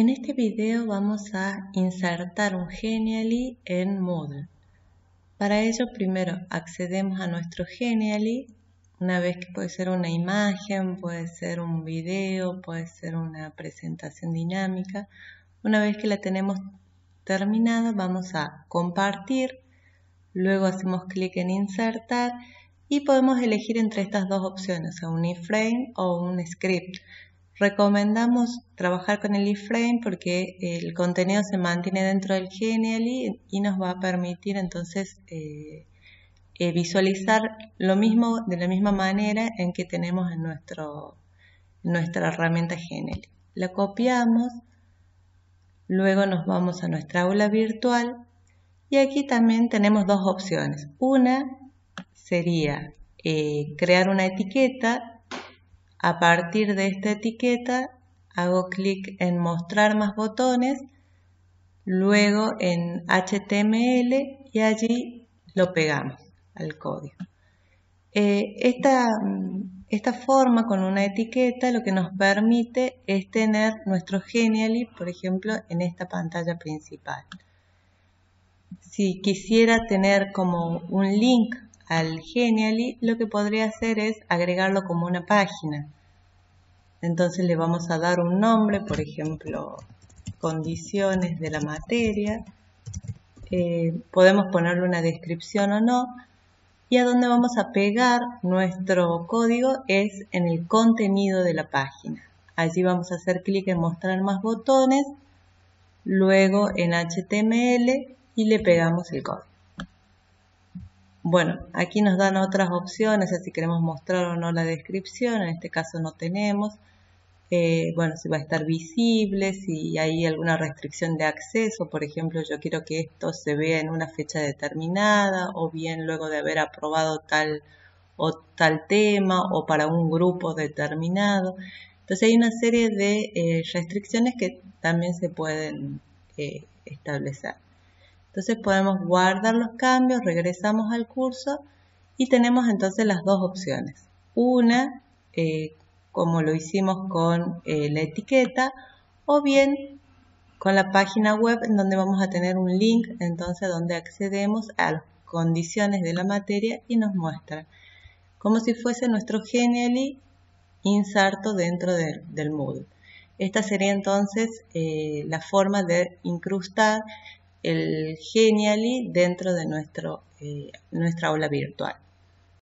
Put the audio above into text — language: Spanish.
En este video vamos a insertar un Genially en Moodle. Para ello primero accedemos a nuestro Genially, una vez que puede ser una imagen, puede ser un video, puede ser una presentación dinámica. Una vez que la tenemos terminada vamos a compartir, luego hacemos clic en insertar y podemos elegir entre estas dos opciones, un iframe o un script. Recomendamos trabajar con el iframe porque el contenido se mantiene dentro del Genially y nos va a permitir entonces eh, eh, visualizar lo mismo de la misma manera en que tenemos en nuestro, nuestra herramienta Genially. La copiamos, luego nos vamos a nuestra aula virtual y aquí también tenemos dos opciones. Una sería eh, crear una etiqueta a partir de esta etiqueta hago clic en mostrar más botones, luego en HTML y allí lo pegamos al código. Eh, esta, esta, forma con una etiqueta lo que nos permite es tener nuestro Genially, por ejemplo, en esta pantalla principal. Si quisiera tener como un link al Genially, lo que podría hacer es agregarlo como una página. Entonces le vamos a dar un nombre, por ejemplo, condiciones de la materia. Eh, podemos ponerle una descripción o no. Y a donde vamos a pegar nuestro código es en el contenido de la página. Allí vamos a hacer clic en mostrar más botones, luego en HTML y le pegamos el código. Bueno, aquí nos dan otras opciones, si queremos mostrar o no la descripción, en este caso no tenemos. Eh, bueno, si va a estar visible, si hay alguna restricción de acceso, por ejemplo, yo quiero que esto se vea en una fecha determinada o bien luego de haber aprobado tal o tal tema o para un grupo determinado. Entonces hay una serie de eh, restricciones que también se pueden eh, establecer. Entonces podemos guardar los cambios, regresamos al curso y tenemos entonces las dos opciones. Una, eh, como lo hicimos con eh, la etiqueta, o bien con la página web en donde vamos a tener un link, entonces donde accedemos a las condiciones de la materia y nos muestra como si fuese nuestro Genially inserto dentro del Moodle. Esta sería entonces eh, la forma de incrustar el Genially dentro de nuestro, eh, nuestra aula virtual.